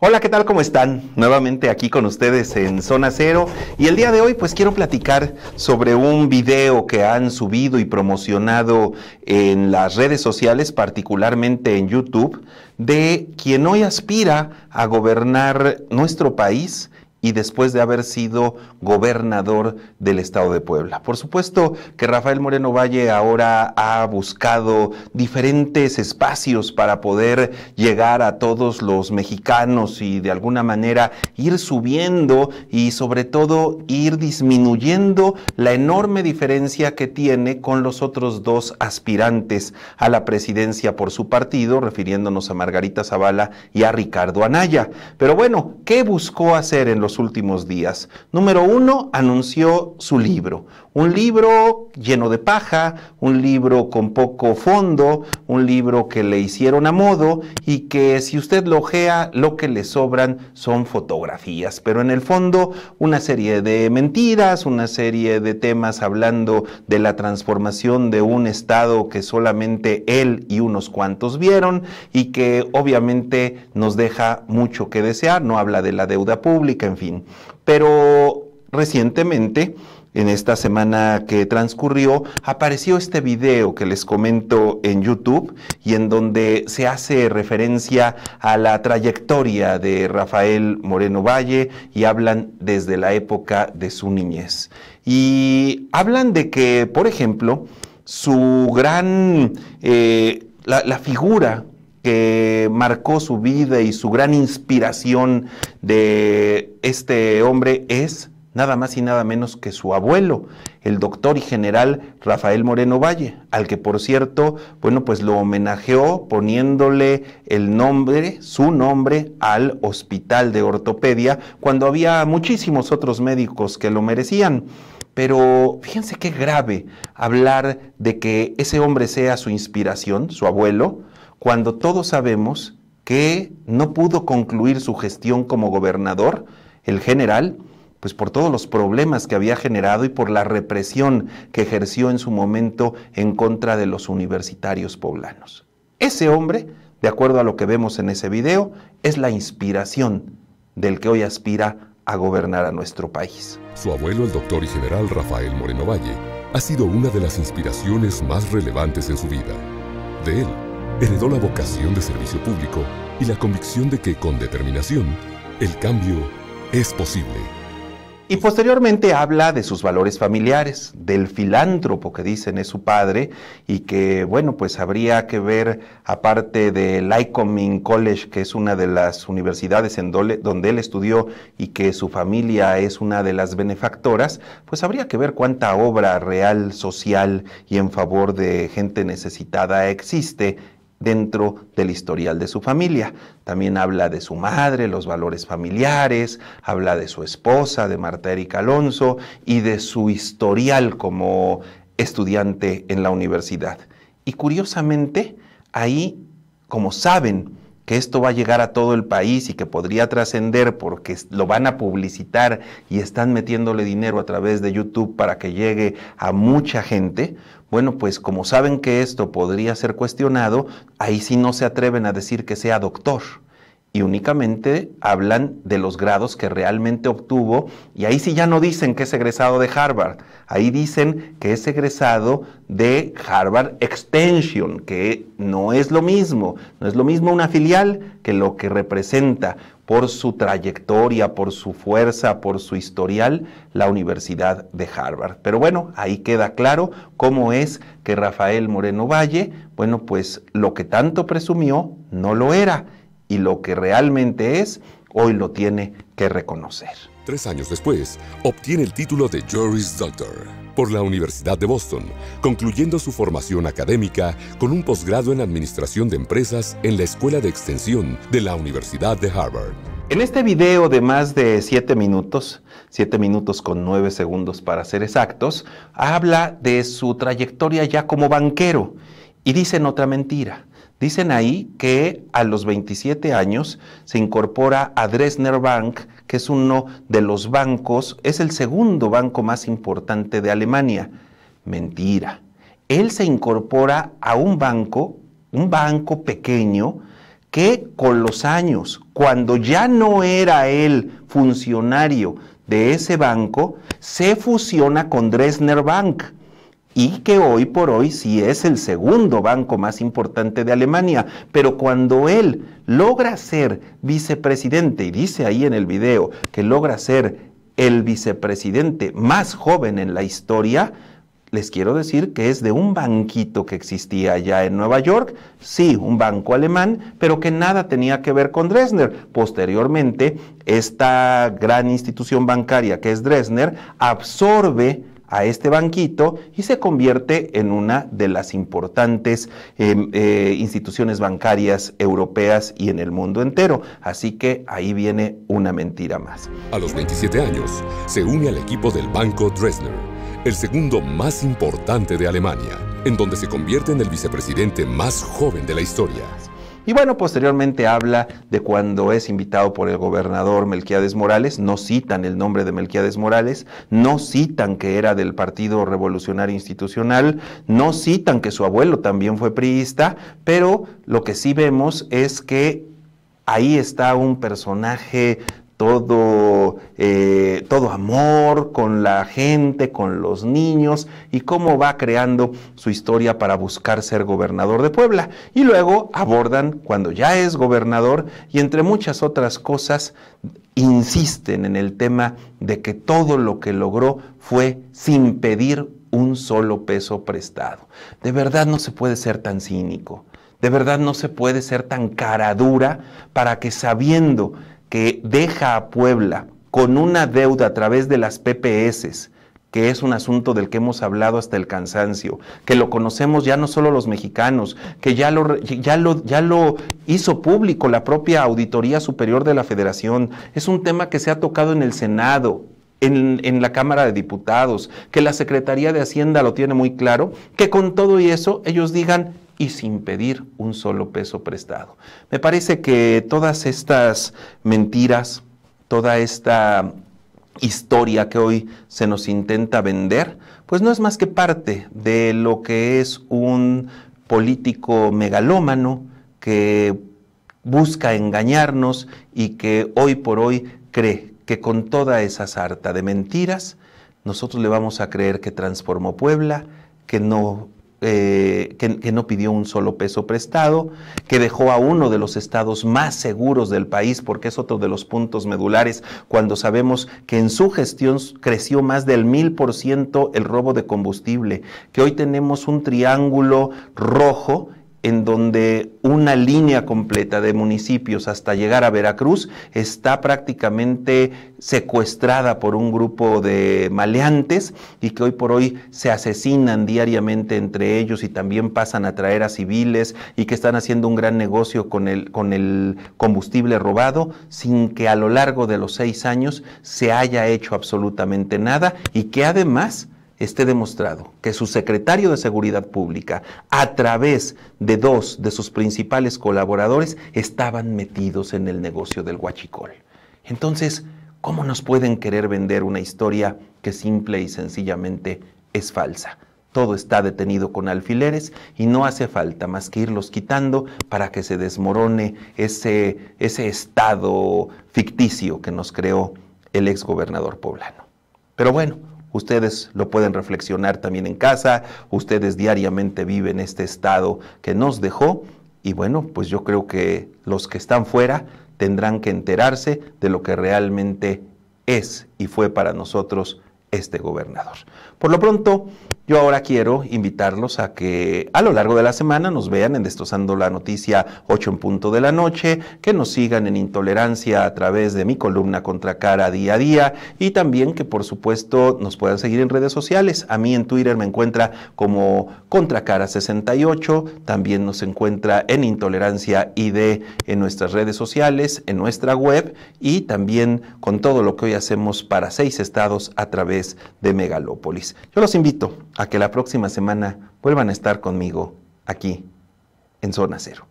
Hola, ¿qué tal? ¿Cómo están? Nuevamente aquí con ustedes en Zona Cero y el día de hoy pues quiero platicar sobre un video que han subido y promocionado en las redes sociales, particularmente en YouTube, de quien hoy aspira a gobernar nuestro país y después de haber sido gobernador del estado de Puebla. Por supuesto que Rafael Moreno Valle ahora ha buscado diferentes espacios para poder llegar a todos los mexicanos y de alguna manera ir subiendo y sobre todo ir disminuyendo la enorme diferencia que tiene con los otros dos aspirantes a la presidencia por su partido, refiriéndonos a Margarita Zavala y a Ricardo Anaya. Pero bueno, ¿qué buscó hacer en los últimos días. Número uno, anunció su libro. Un libro lleno de paja, un libro con poco fondo, un libro que le hicieron a modo y que si usted lo ojea, lo que le sobran son fotografías. Pero en el fondo, una serie de mentiras, una serie de temas hablando de la transformación de un Estado que solamente él y unos cuantos vieron y que obviamente nos deja mucho que desear. No habla de la deuda pública, en fin. Pero recientemente, en esta semana que transcurrió, apareció este video que les comento en YouTube y en donde se hace referencia a la trayectoria de Rafael Moreno Valle y hablan desde la época de su niñez. Y hablan de que, por ejemplo, su gran, eh, la, la figura que marcó su vida y su gran inspiración de este hombre es nada más y nada menos que su abuelo, el doctor y general Rafael Moreno Valle, al que por cierto, bueno, pues lo homenajeó poniéndole el nombre, su nombre, al Hospital de Ortopedia, cuando había muchísimos otros médicos que lo merecían. Pero fíjense qué grave hablar de que ese hombre sea su inspiración, su abuelo, cuando todos sabemos que no pudo concluir su gestión como gobernador, el general, pues por todos los problemas que había generado y por la represión que ejerció en su momento en contra de los universitarios poblanos. Ese hombre, de acuerdo a lo que vemos en ese video, es la inspiración del que hoy aspira a gobernar a nuestro país. Su abuelo, el doctor y general Rafael Moreno Valle, ha sido una de las inspiraciones más relevantes en su vida. De él, heredó la vocación de servicio público y la convicción de que con determinación el cambio es posible. Y posteriormente habla de sus valores familiares, del filántropo que dicen es su padre y que, bueno, pues habría que ver, aparte de Lycoming College, que es una de las universidades en donde él estudió y que su familia es una de las benefactoras, pues habría que ver cuánta obra real, social y en favor de gente necesitada existe dentro del historial de su familia. También habla de su madre, los valores familiares, habla de su esposa, de Marta Erika Alonso, y de su historial como estudiante en la universidad. Y curiosamente, ahí, como saben que esto va a llegar a todo el país y que podría trascender porque lo van a publicitar y están metiéndole dinero a través de YouTube para que llegue a mucha gente, bueno, pues como saben que esto podría ser cuestionado, ahí sí no se atreven a decir que sea doctor y únicamente hablan de los grados que realmente obtuvo y ahí sí ya no dicen que es egresado de Harvard, ahí dicen que es egresado de Harvard Extension, que no es lo mismo, no es lo mismo una filial que lo que representa por su trayectoria, por su fuerza, por su historial, la Universidad de Harvard. Pero bueno, ahí queda claro cómo es que Rafael Moreno Valle, bueno, pues lo que tanto presumió no lo era y lo que realmente es, hoy lo tiene que reconocer. Tres años después, obtiene el título de Juris Doctor por la Universidad de Boston, concluyendo su formación académica con un posgrado en Administración de Empresas en la Escuela de Extensión de la Universidad de Harvard. En este video de más de siete minutos, siete minutos con nueve segundos para ser exactos, habla de su trayectoria ya como banquero y dicen otra mentira. Dicen ahí que a los 27 años se incorpora a Dresdner Bank, que es uno de los bancos, es el segundo banco más importante de Alemania. Mentira. Él se incorpora a un banco, un banco pequeño, que con los años, cuando ya no era él funcionario de ese banco, se fusiona con Dresdner Bank y que hoy por hoy sí es el segundo banco más importante de Alemania. Pero cuando él logra ser vicepresidente, y dice ahí en el video que logra ser el vicepresidente más joven en la historia, les quiero decir que es de un banquito que existía allá en Nueva York, sí, un banco alemán, pero que nada tenía que ver con Dresdner. Posteriormente, esta gran institución bancaria que es Dresdner absorbe a este banquito y se convierte en una de las importantes em, eh, instituciones bancarias europeas y en el mundo entero. Así que ahí viene una mentira más. A los 27 años, se une al equipo del Banco Dresdner, el segundo más importante de Alemania, en donde se convierte en el vicepresidente más joven de la historia. Y bueno, posteriormente habla de cuando es invitado por el gobernador Melquiades Morales, no citan el nombre de Melquiades Morales, no citan que era del Partido Revolucionario Institucional, no citan que su abuelo también fue priista, pero lo que sí vemos es que ahí está un personaje todo, eh, todo amor con la gente, con los niños y cómo va creando su historia para buscar ser gobernador de Puebla. Y luego abordan cuando ya es gobernador y entre muchas otras cosas insisten en el tema de que todo lo que logró fue sin pedir un solo peso prestado. De verdad no se puede ser tan cínico. De verdad no se puede ser tan cara dura para que sabiendo que deja a Puebla con una deuda a través de las PPS, que es un asunto del que hemos hablado hasta el cansancio, que lo conocemos ya no solo los mexicanos, que ya lo, ya lo, ya lo hizo público la propia Auditoría Superior de la Federación. Es un tema que se ha tocado en el Senado, en, en, la Cámara de Diputados, que la Secretaría de Hacienda lo tiene muy claro, que con todo y eso ellos digan, y sin pedir un solo peso prestado. Me parece que todas estas mentiras, toda esta historia que hoy se nos intenta vender, pues no es más que parte de lo que es un político megalómano que busca engañarnos y que hoy por hoy cree que con toda esa sarta de mentiras, nosotros le vamos a creer que transformó Puebla, que no eh, que, no pidió un solo peso prestado, que dejó a uno de los estados más seguros del país, porque es otro de los puntos medulares, cuando sabemos que en su gestión creció más del mil por ciento el robo de combustible, que hoy tenemos un triángulo rojo en donde una línea completa de municipios hasta llegar a Veracruz está prácticamente secuestrada por un grupo de maleantes y que hoy por hoy se asesinan diariamente entre ellos y también pasan a traer a civiles y que están haciendo un gran negocio con el, con el combustible robado sin que a lo largo de los seis años se haya hecho absolutamente nada y que además esté demostrado que su secretario de Seguridad Pública, a través de dos de sus principales colaboradores, estaban metidos en el negocio del huachicol. Entonces, ¿cómo nos pueden querer vender una historia que simple y sencillamente es falsa? Todo está detenido con alfileres y no hace falta más que irlos quitando para que se desmorone ese, ese estado ficticio que nos creó el exgobernador poblano. Pero bueno, Ustedes lo pueden reflexionar también en casa, ustedes diariamente viven este estado que nos dejó y bueno, pues yo creo que los que están fuera tendrán que enterarse de lo que realmente es y fue para nosotros este gobernador. Por lo pronto, yo ahora quiero invitarlos a que a lo largo de la semana nos vean en Destrozando la Noticia 8 en punto de la noche, que nos sigan en Intolerancia a través de mi columna Contracara día a día y también que por supuesto nos puedan seguir en redes sociales. A mí en Twitter me encuentra como Contracara68, también nos encuentra en Intolerancia ID en nuestras redes sociales, en nuestra web y también con todo lo que hoy hacemos para seis estados a través de Megalópolis. Yo los invito a que la próxima semana vuelvan a estar conmigo aquí en Zona Cero.